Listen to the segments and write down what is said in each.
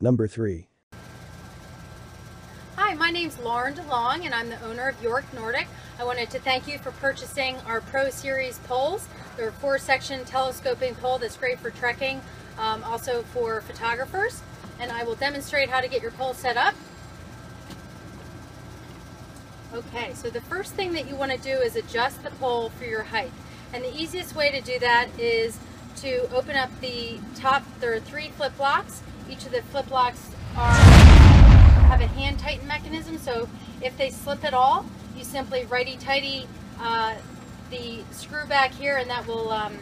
Number 3. Hi, my name's Lauren DeLong and I'm the owner of York Nordic. I wanted to thank you for purchasing our Pro Series poles. They're a four section telescoping pole that's great for trekking, um, also for photographers. And I will demonstrate how to get your pole set up. Okay, so the first thing that you want to do is adjust the pole for your height. And the easiest way to do that is to open up the top, there are three flip locks. Each of the flip locks are, have a hand tighten mechanism, so if they slip at all, you simply righty-tighty uh, the screw back here and that will um,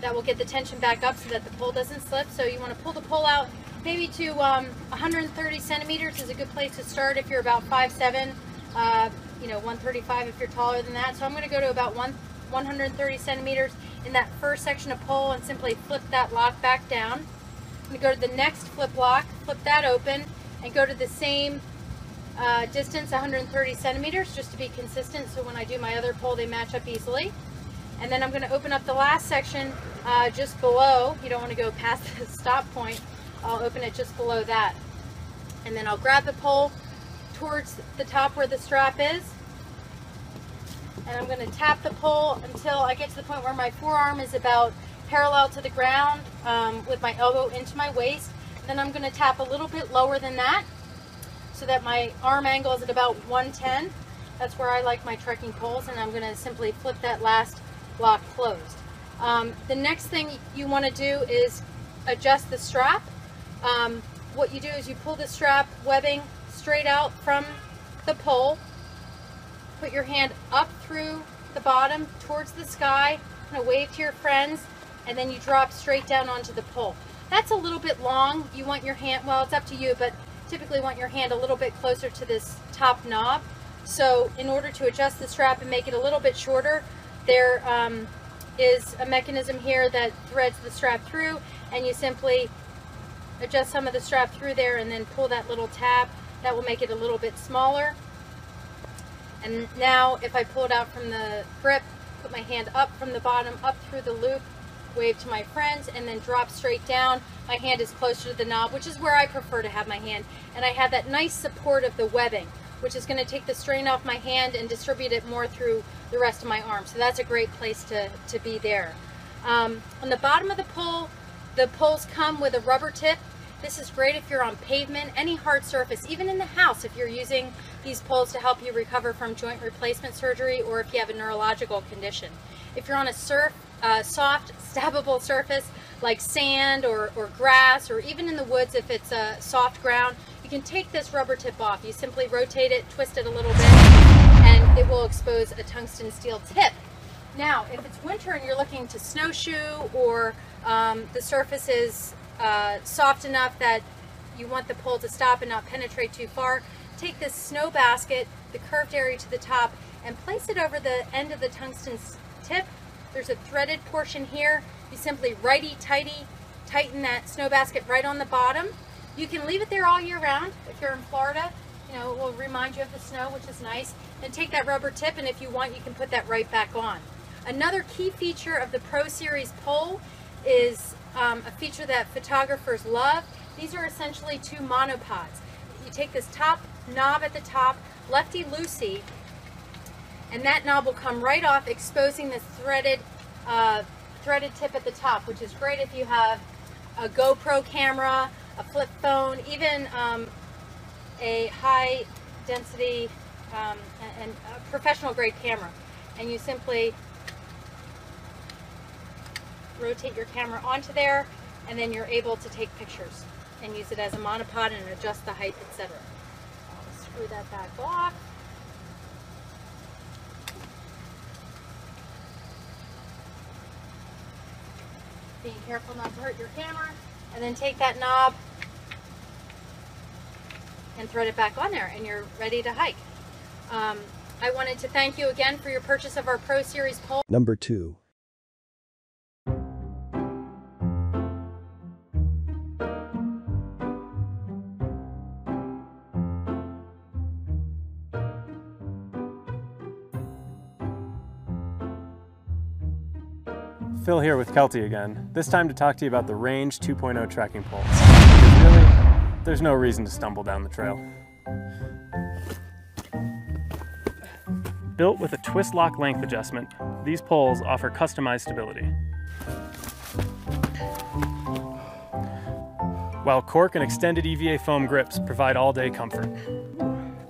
that will get the tension back up so that the pole doesn't slip. So you want to pull the pole out maybe to um, 130 centimeters is a good place to start if you're about 5'7", uh, you know, 135 if you're taller than that. So I'm going to go to about one, 130 centimeters in that first section of pole and simply flip that lock back down. To go to the next flip lock, flip that open, and go to the same uh, distance, 130 centimeters, just to be consistent so when I do my other pole they match up easily. And then I'm going to open up the last section uh, just below. You don't want to go past the stop point. I'll open it just below that. And then I'll grab the pole towards the top where the strap is. And I'm going to tap the pole until I get to the point where my forearm is about parallel to the ground um, with my elbow into my waist. Then I'm going to tap a little bit lower than that so that my arm angle is at about 110. That's where I like my trekking poles and I'm going to simply flip that last lock closed. Um, the next thing you want to do is adjust the strap. Um, what you do is you pull the strap webbing straight out from the pole, put your hand up through the bottom towards the sky, of wave to your friends, and then you drop straight down onto the pole. That's a little bit long. You want your hand, well, it's up to you, but typically want your hand a little bit closer to this top knob. So in order to adjust the strap and make it a little bit shorter, there um, is a mechanism here that threads the strap through and you simply adjust some of the strap through there and then pull that little tab. That will make it a little bit smaller. And now if I pull it out from the grip, put my hand up from the bottom, up through the loop, wave to my friends, and then drop straight down. My hand is closer to the knob, which is where I prefer to have my hand. And I have that nice support of the webbing, which is going to take the strain off my hand and distribute it more through the rest of my arm. So that's a great place to, to be there. Um, on the bottom of the pole, the poles come with a rubber tip. This is great if you're on pavement, any hard surface, even in the house if you're using these poles to help you recover from joint replacement surgery or if you have a neurological condition. If you're on a surf, uh, soft, stabbable surface like sand or, or grass or even in the woods if it's a soft ground, you can take this rubber tip off. You simply rotate it, twist it a little bit, and it will expose a tungsten steel tip. Now, if it's winter and you're looking to snowshoe or um, the surface is uh, soft enough that you want the pole to stop and not penetrate too far, take this snow basket, the curved area to the top, and place it over the end of the tungsten tip. There's a threaded portion here. You simply righty-tighty tighten that snow basket right on the bottom. You can leave it there all year round if you're in Florida. You know, it will remind you of the snow, which is nice. And take that rubber tip, and if you want, you can put that right back on. Another key feature of the Pro Series pole is um, a feature that photographers love. These are essentially two monopods. You take this top knob at the top, lefty-loosey, and that knob will come right off, exposing this threaded, uh, threaded tip at the top, which is great if you have a GoPro camera, a flip phone, even um, a high density um, and, professional grade camera. And you simply rotate your camera onto there and then you're able to take pictures and use it as a monopod and adjust the height, etc. Screw that back off. Being careful not to hurt your camera and then take that knob and thread it back on there and you're ready to hike. Um, I wanted to thank you again for your purchase of our Pro Series pole. Number 2. Phil here with Kelty again, this time to talk to you about the Range 2.0 trekking poles. Really, there's no reason to stumble down the trail. Built with a twist lock length adjustment, these poles offer customized stability. While cork and extended EVA foam grips provide all day comfort.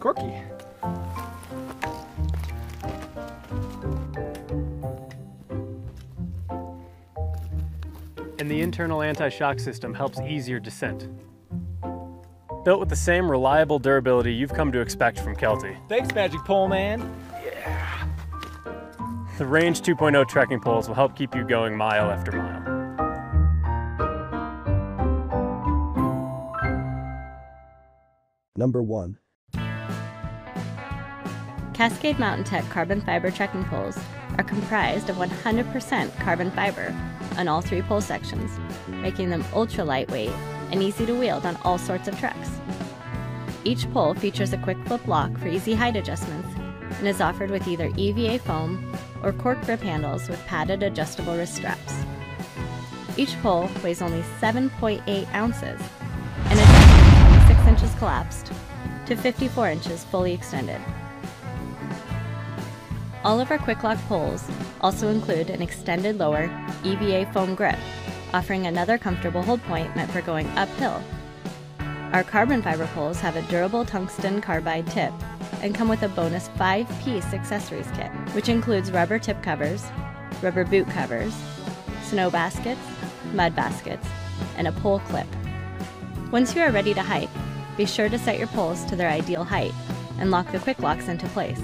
Corky. And the internal anti-shock system helps ease your descent. Built with the same reliable durability you've come to expect from Kelty. Thanks, Magic Pole Man. Yeah. The Range 2.0 trekking poles will help keep you going mile after mile. Number 1. Cascade Mountain Tech carbon fiber trekking poles are comprised of 100% carbon fiber on all three pole sections, making them ultra lightweight and easy to wield on all sorts of treks. Each pole features a quick flip lock for easy height adjustments and is offered with either EVA foam or cork grip handles with padded adjustable wrist straps. Each pole weighs only 7.8 ounces and is 6 inches collapsed to 54 inches fully extended. All of our quick lock poles also include an extended lower EVA foam grip, offering another comfortable hold point meant for going uphill. Our carbon fiber poles have a durable tungsten carbide tip and come with a bonus 5-piece accessories kit, which includes rubber tip covers, rubber boot covers, snow baskets, mud baskets, and a pole clip. Once you are ready to hike, be sure to set your poles to their ideal height and lock the quick locks into place.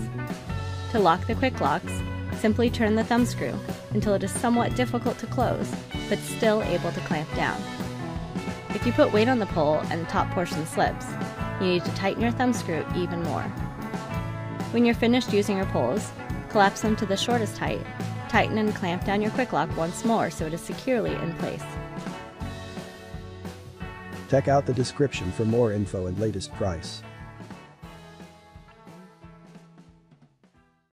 To lock the quick locks, simply turn the thumb screw until it is somewhat difficult to close, but still able to clamp down. If you put weight on the pole and the top portion slips, you need to tighten your thumb screw even more. When you're finished using your poles, collapse them to the shortest height, tighten and clamp down your quick lock once more so it is securely in place. Check out the description for more info and latest price.